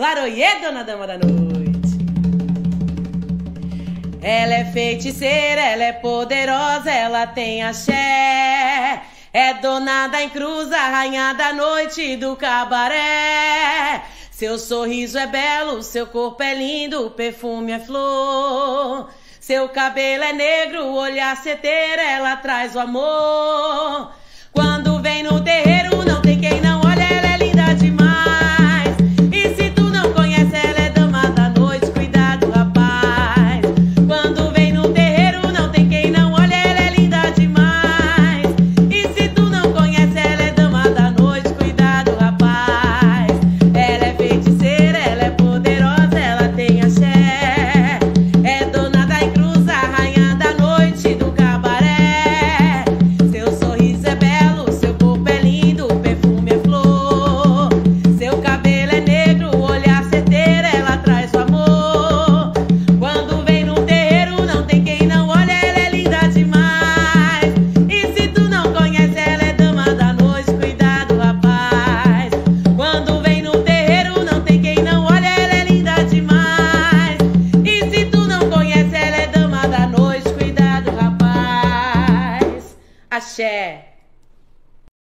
Laroyê, dona dama da noite. Ela é feiticeira, ela é poderosa, ela tem axé. É dona da encruza, rainha da noite do cabaré. Seu sorriso é belo, seu corpo é lindo, o perfume é flor. Seu cabelo é negro, o olhar seteira, ela traz o amor. Axé!